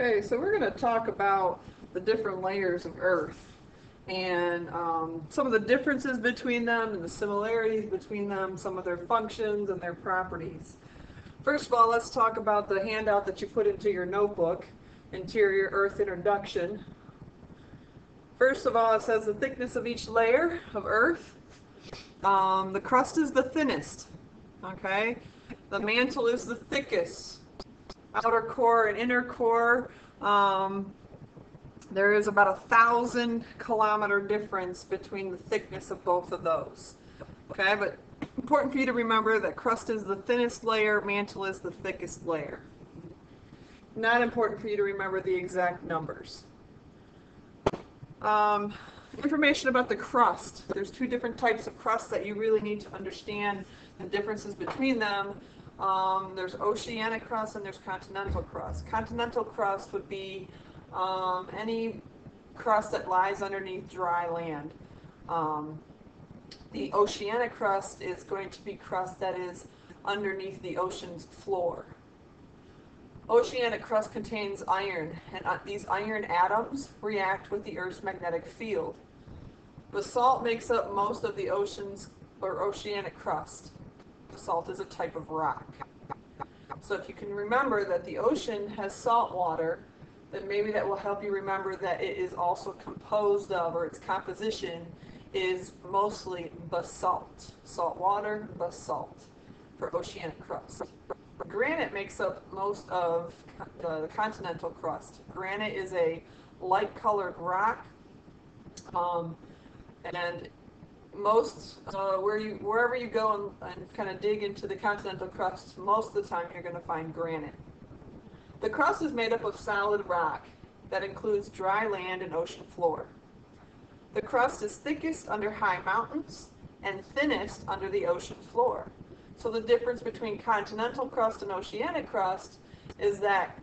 Okay, so we're going to talk about the different layers of Earth and um, some of the differences between them and the similarities between them, some of their functions and their properties. First of all, let's talk about the handout that you put into your notebook, Interior Earth Introduction. First of all, it says the thickness of each layer of Earth. Um, the crust is the thinnest, okay? The mantle is the thickest. Outer core and inner core, um, there is about a thousand kilometer difference between the thickness of both of those. Okay, but important for you to remember that crust is the thinnest layer, mantle is the thickest layer. Not important for you to remember the exact numbers. Um, information about the crust. There's two different types of crust that you really need to understand the differences between them. Um, there's oceanic crust and there's continental crust. Continental crust would be um, any crust that lies underneath dry land. Um, the oceanic crust is going to be crust that is underneath the ocean's floor. Oceanic crust contains iron, and uh, these iron atoms react with the Earth's magnetic field. Basalt makes up most of the ocean's or oceanic crust. Basalt is a type of rock. So if you can remember that the ocean has salt water, then maybe that will help you remember that it is also composed of, or its composition is mostly basalt. Salt water, basalt for oceanic crust. Granite makes up most of the continental crust. Granite is a light colored rock, um, and most uh, where you wherever you go and, and kind of dig into the continental crust, most of the time you're going to find granite. The crust is made up of solid rock that includes dry land and ocean floor. The crust is thickest under high mountains and thinnest under the ocean floor. So the difference between continental crust and oceanic crust is that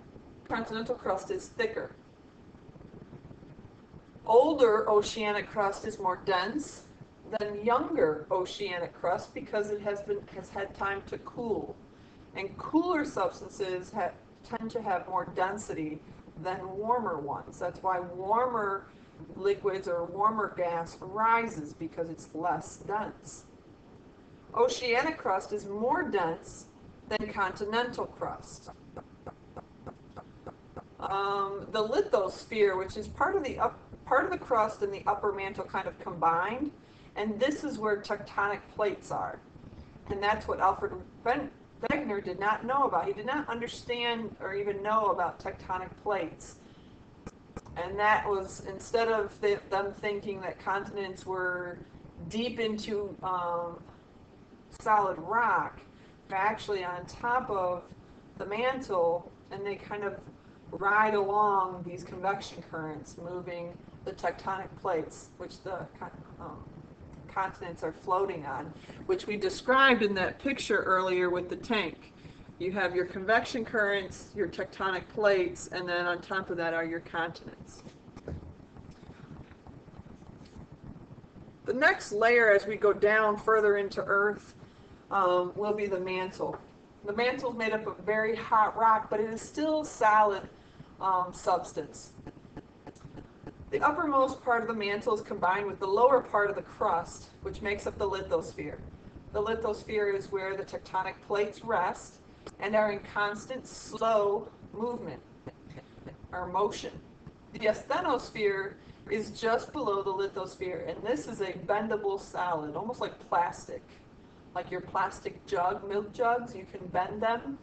continental crust is thicker. Older oceanic crust is more dense than younger oceanic crust because it has been has had time to cool. And cooler substances have, tend to have more density than warmer ones. That's why warmer liquids or warmer gas rises because it's less dense. Oceanic crust is more dense than continental crust. Um, the lithosphere, which is part of the up, part of the crust and the upper mantle kind of combined, and this is where tectonic plates are. And that's what Alfred Wegener did not know about. He did not understand or even know about tectonic plates. And that was instead of them thinking that continents were deep into um, solid rock, they're actually on top of the mantle and they kind of ride along these convection currents, moving the tectonic plates, which the um, continents are floating on, which we described in that picture earlier with the tank. You have your convection currents, your tectonic plates, and then on top of that are your continents. The next layer as we go down further into Earth um, will be the mantle. The mantle is made up of very hot rock, but it is still solid um, substance. The uppermost part of the mantle is combined with the lower part of the crust, which makes up the lithosphere. The lithosphere is where the tectonic plates rest and are in constant slow movement or motion. The asthenosphere is just below the lithosphere, and this is a bendable solid, almost like plastic. Like your plastic jug, milk jugs, you can bend them.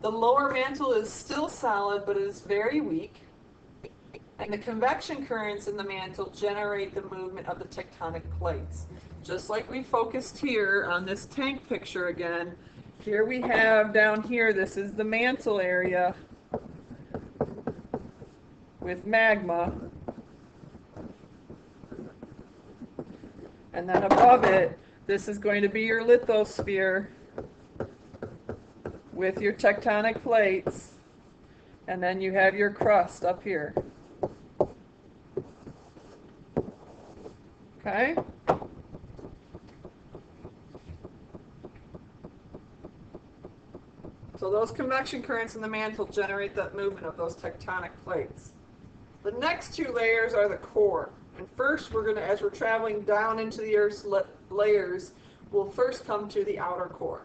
The lower mantle is still solid, but it is very weak and the convection currents in the mantle generate the movement of the tectonic plates. Just like we focused here on this tank picture again, here we have down here, this is the mantle area with magma. And then above it, this is going to be your lithosphere with your tectonic plates. And then you have your crust up here. So those convection currents in the mantle generate that movement of those tectonic plates. The next two layers are the core. And first, we're going to, as we're traveling down into the Earth's layers, we'll first come to the outer core.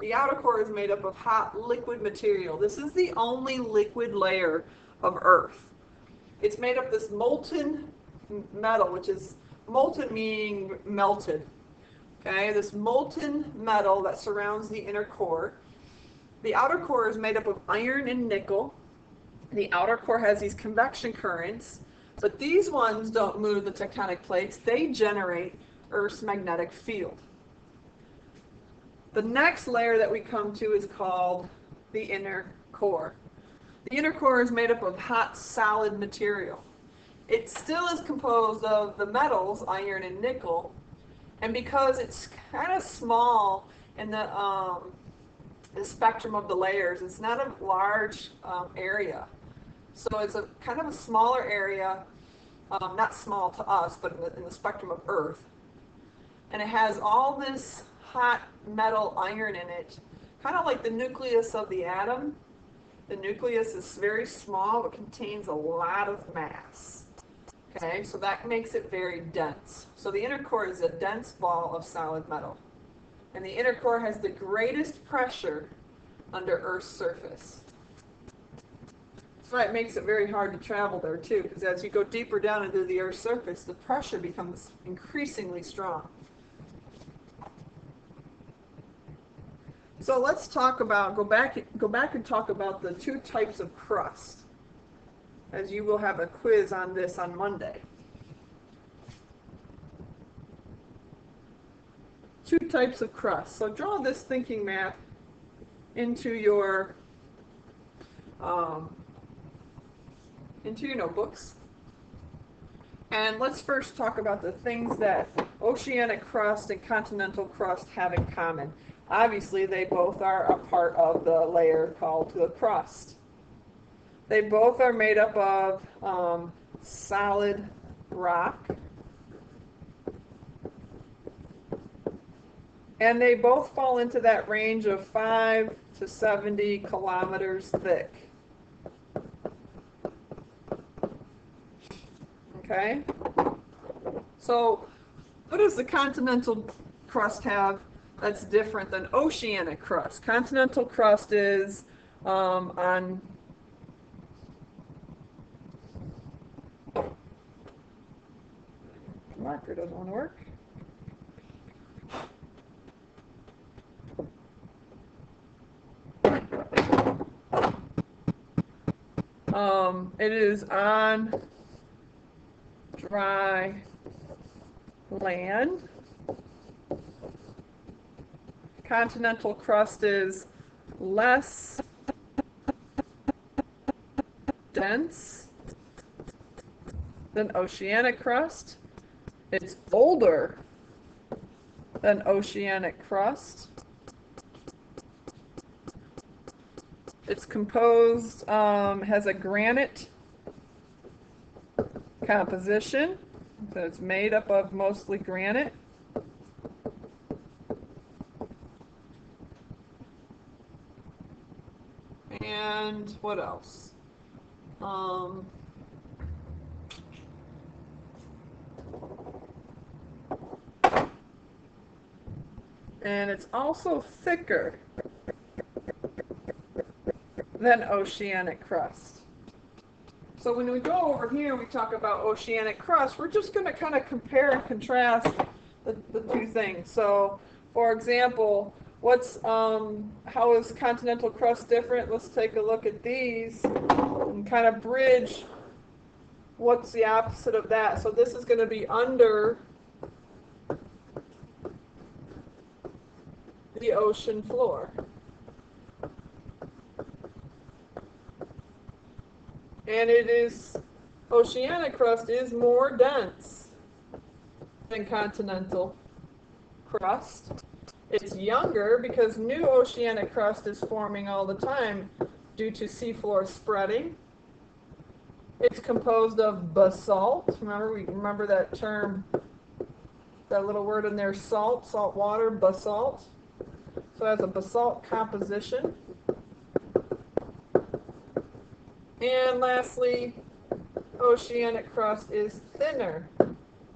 The outer core is made up of hot liquid material. This is the only liquid layer of Earth. It's made up of this molten metal, which is molten meaning melted. Okay, this molten metal that surrounds the inner core. The outer core is made up of iron and nickel. The outer core has these convection currents, but these ones don't move the tectonic plates. They generate Earth's magnetic field. The next layer that we come to is called the inner core. The inner core is made up of hot solid material. It still is composed of the metals, iron and nickel, and because it's kind of small in the, um, the spectrum of the layers, it's not a large um, area. So it's a kind of a smaller area, um, not small to us, but in the, in the spectrum of Earth. And it has all this hot metal iron in it, kind of like the nucleus of the atom. The nucleus is very small, but contains a lot of mass. Okay, so that makes it very dense. So the inner core is a dense ball of solid metal. And the inner core has the greatest pressure under Earth's surface. That's why it makes it very hard to travel there too, because as you go deeper down into the Earth's surface, the pressure becomes increasingly strong. So let's talk about, go back, go back and talk about the two types of crust, as you will have a quiz on this on Monday. Two types of crust. So draw this thinking map into your um, into your notebooks. And let's first talk about the things that oceanic crust and continental crust have in common. Obviously, they both are a part of the layer called the crust. They both are made up of um, solid rock. And they both fall into that range of 5 to 70 kilometers thick. Okay? So, what does the continental crust have that's different than oceanic crust. Continental crust is um, on marker doesn't want to work. Um, it is on dry land continental crust is less dense than oceanic crust. It's older than oceanic crust. It's composed, um, has a granite composition. So it's made up of mostly granite. and what else? Um, and it's also thicker than oceanic crust. So when we go over here, we talk about oceanic crust, we're just going to kind of compare and contrast the, the two things. So, for example, What's um, how is continental crust different? Let's take a look at these and kind of bridge what's the opposite of that. So this is going to be under the ocean floor. And it is, oceanic crust is more dense than continental crust. It's younger because new oceanic crust is forming all the time due to seafloor spreading. It's composed of basalt. Remember, we remember that term, that little word in there, salt, salt water, basalt. So that's a basalt composition. And lastly, oceanic crust is thinner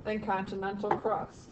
than continental crust.